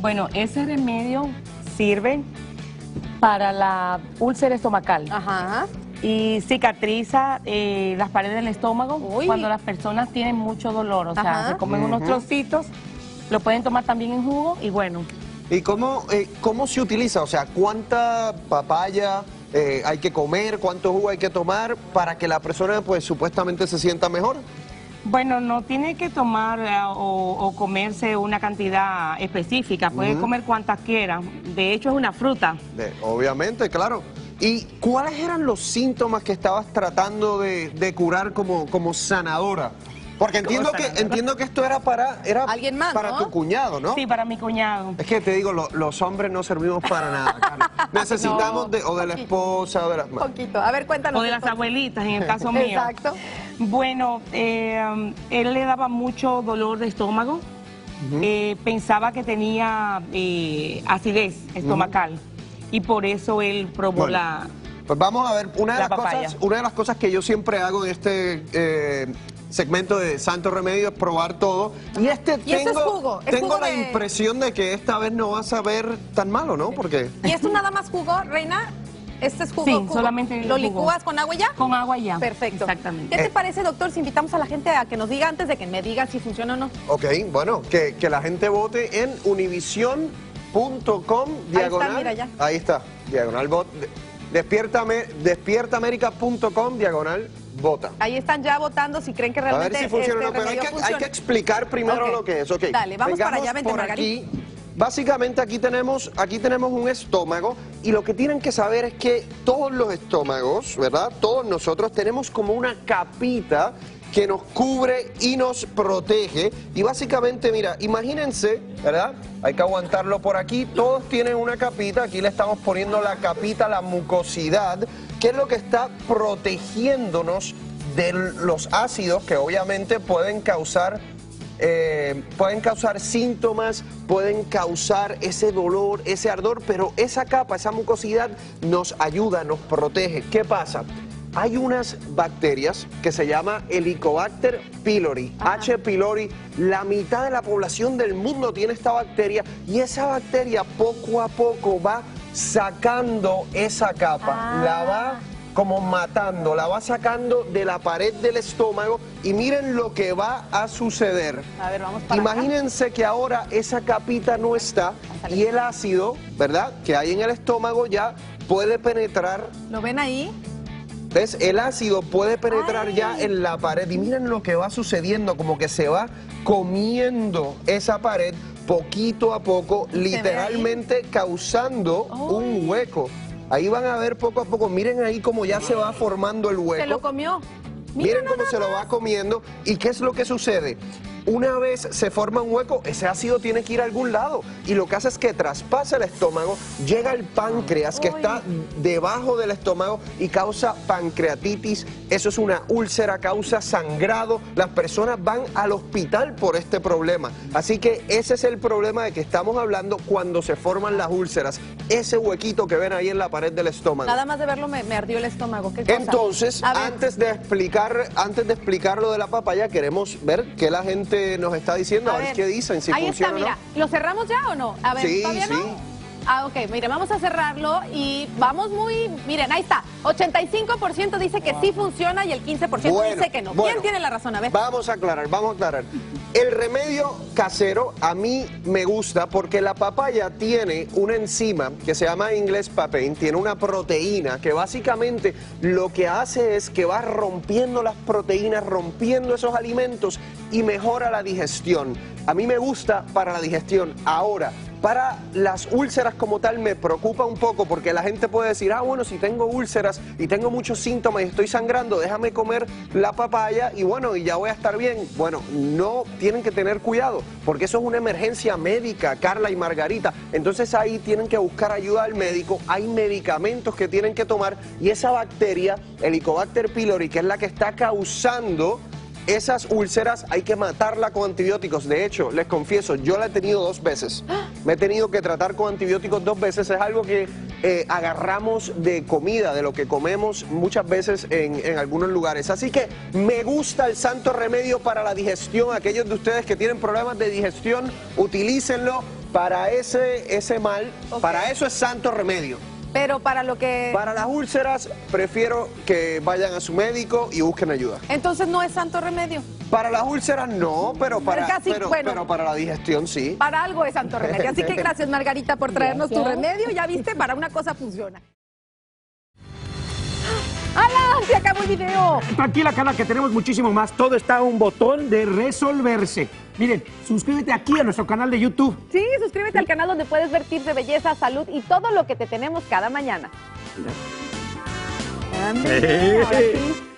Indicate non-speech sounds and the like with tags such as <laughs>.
Bueno, ese remedio sirve para la úlcera estomacal Ajá. y cicatriza eh, las paredes del estómago Uy. cuando las personas tienen mucho dolor. O sea, Ajá. se comen unos trocitos, lo pueden tomar también en jugo y bueno, ¿Y cómo, eh, cómo se utiliza? O sea, ¿cuánta papaya eh, hay que comer? ¿Cuánto jugo hay que tomar para que la persona, pues, supuestamente se sienta mejor? Bueno, no tiene que tomar eh, o, o comerse una cantidad específica, puede comer cuantas quiera. De hecho, es una fruta. De- obviamente, claro. ¿Y cuáles eran los síntomas que estabas tratando de, de curar como, como sanadora? Porque entiendo que, entiendo que esto era para, era Alguien más, para ¿no? tu cuñado, ¿no? Sí, para mi cuñado. Es que te digo, lo- los hombres no servimos para nada. Carla. <laughs> Necesitamos No, de, o de la esposa o de las Un poquito. A ver, cuéntanos. O de las abuelitas, en el caso <laughs> mío. Exacto. Bueno, eh, él le daba mucho dolor de estómago. Eh, pensaba que tenía eh, acidez estomacal. Y por eso él probó Bueno, la... Pues vamos a ver, una de, La las papaya. cosas, una de las cosas que yo siempre hago en este eh, segmento de Santo Remedio es probar todo. Y este Y esto es tengo, jugo, es tengo jugo la de- impresión de que esta vez no va a saber tan malo, ¿no? Porque ¿Y esto nada más jugo, Reina? Este es jugo. Sí, jugo. solamente ¿Lo jugo. licúas con agua y ya? Con agua y ya. Perfecto. Exactamente. ¿Qué te parece, doctor, si invitamos a la gente a que nos diga antes de que me digan si funciona o no? Ok, bueno, que, que la gente vote en univision.com diagonal. mira ya. Ahí está, diagonal bot. Despiertame, despiertaamerica.com diagonal vota. Ahí están ya votando si creen que A ver realmente si funciona o este no, pero hay que, hay funciona. que explicar primero lo que es. ok. Dale, vamos para allá, vente, por Margarita. aquí. Básicamente aquí tenemos, aquí tenemos un estómago y lo que tienen que saber es que todos los estómagos, ¿verdad? Todos nosotros tenemos como una capita que nos cubre y nos protege. Y básicamente, mira, imagínense, ¿verdad? Hay que aguantarlo por aquí. Todos tienen una capita. Aquí le estamos poniendo la capita, la mucosidad, que es lo que está protegiéndonos de los ácidos que obviamente pueden causar eh, pueden causar síntomas, pueden causar ese dolor, ese ardor, pero esa capa, esa mucosidad nos ayuda, nos protege. ¿Qué pasa? Hay unas bacterias que se llama Helicobacter pylori, H. pylori. La mitad de la población del mundo tiene esta bacteria y esa bacteria poco a poco va sacando esa capa, la va como matando, la va sacando de la pared del estómago y miren lo que va a suceder. A ver, vamos para Imagínense que ahora esa capita no está y el ácido, ¿verdad? Que hay en el estómago ya puede penetrar. ¿Lo ven ahí? ¿ves? El ácido puede penetrar Ay. ya en la pared y miren lo que va sucediendo, como que se va comiendo esa pared poquito a poco, literalmente causando un hueco. Ahí van a ver poco a poco, miren ahí cómo ya se va formando el hueco. Se lo comió. Mira Miren cómo se lo va comiendo y qué es lo que sucede. Una vez se forma un hueco, ese ácido tiene que ir a algún lado y lo que hace es que traspasa el estómago, llega al páncreas que está debajo del estómago y causa pancreatitis, eso es una úlcera, causa sangrado, las personas van al hospital por este problema. Así que ese es el problema de que estamos hablando cuando se forman las úlceras, ese huequito que ven ahí en la pared del estómago. Nada más de verlo me, me ardió el estómago. ¿Qué cosa? Entonces, antes de explicar, antes de explicar lo de la papaya, queremos ver qué la gente nos está diciendo, a, ver, qué dicen, si ahí funciona está, o no. mira. ¿Lo cerramos ya o no? A ver, Sí, ¿todavía sí. no? Ah, ok, mire, vamos a cerrarlo y vamos muy... Miren, ahí está. 85% dice que sí funciona y el 15% Bueno, dice que no. bueno. ¿Quién tiene la razón? A ver. Vamos a aclarar, vamos a aclarar. El remedio casero a mí me gusta porque la papaya tiene una enzima que se llama inglés papain, tiene una proteína que básicamente lo que hace es que va rompiendo las proteínas, rompiendo esos alimentos y mejora la digestión. A mí me gusta para la digestión. Ahora, para las úlceras como tal me preocupa un poco porque la gente puede decir, ah, bueno, si tengo úlceras y tengo muchos síntomas y estoy sangrando, déjame comer la papaya y bueno, y ya voy a estar bien. Bueno, no tienen que tener cuidado porque eso es una emergencia médica, Carla y Margarita. Entonces ahí tienen que buscar ayuda al médico, hay medicamentos que tienen que tomar y esa bacteria, Helicobacter pylori, que es la que está causando esas úlceras hay que matarla con antibióticos. De hecho, les confieso, yo la he tenido dos veces. Me he tenido que tratar con antibióticos dos veces. Es algo que eh, agarramos de comida, de lo que comemos muchas veces en, en algunos lugares. Así que me gusta el santo remedio para la digestión. Aquellos de ustedes que tienen problemas de digestión, utilícenlo. para ese, ese mal, para eso es santo remedio. Pero para lo que... Para las úlceras, prefiero que vayan a su médico y busquen ayuda. Entonces no es santo remedio. Para las úlceras no, pero para, casi, pero, bueno. pero para la digestión sí. Para algo es santo remedio. Así que <laughs> gracias, Margarita, por traernos tu remedio. Ya viste, para una cosa funciona. ¡Hala! Se acabó el video. Tranquila, Carla, que tenemos muchísimo más. Todo está a un botón de resolverse. Miren, suscríbete aquí a nuestro canal de YouTube. Sí, suscríbete al canal donde puedes ver tips de belleza, salud y todo lo que te tenemos cada mañana. Ándale, ahora sí.